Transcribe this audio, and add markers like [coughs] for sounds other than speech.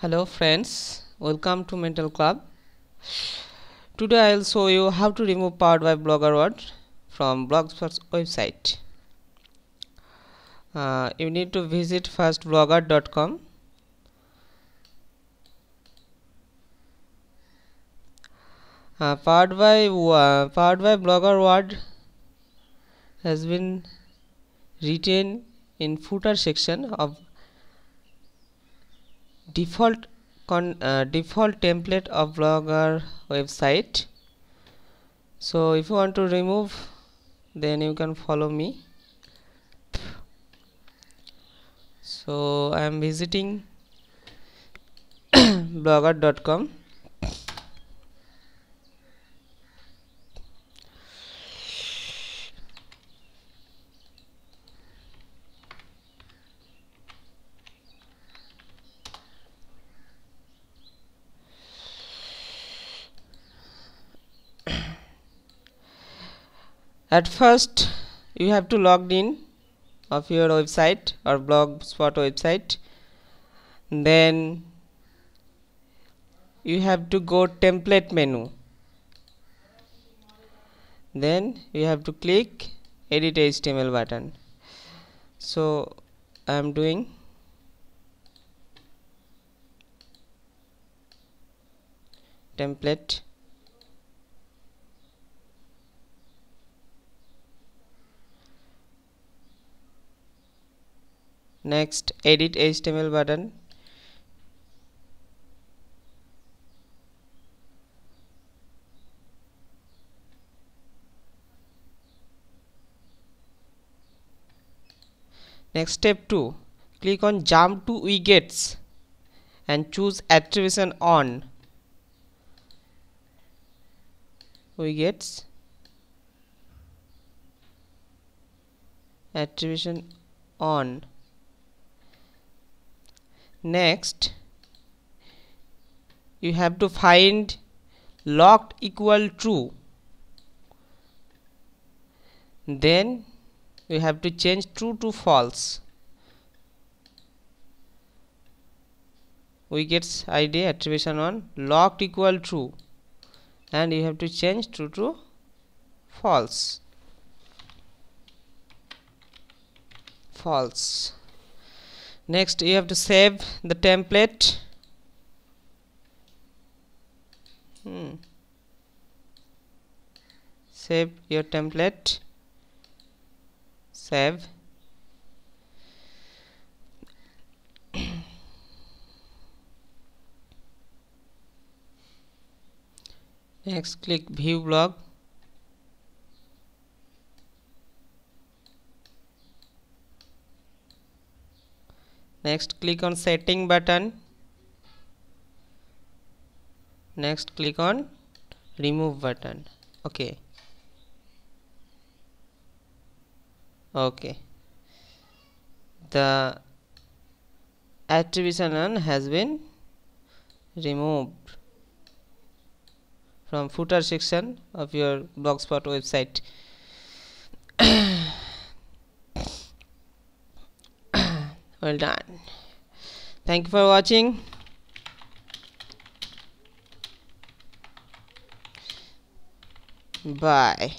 hello friends. Welcome to mental club. Today i'll show you how to remove powered by blogger word from blogspot website. Uh, you need to visit first blogger.com uh, powered by uh, powered by blogger word has been written in footer section of default con uh, default template of blogger website. So if you want to remove then you can follow me. So I am visiting [coughs] blogger.com at first you have to log in of your website or blogspot website. Then you have to go template menu. Then you have to click edit html button. So i am doing template next edit html button. Next step 2 click on jump to widgets and choose Attribution1. Widgets. Attribution on next you have to find locked equal true. Then you have to change true to false. We get id Attribution1 locked equal true. And you have to change true to false. False next you have to save the template. Hmm. save your template. Save. Next click view blog next click on setting button. Next click on remove button. Okay. Okay. The attribution has been removed from footer section of your blogspot website well done. Thank you for watching. Bye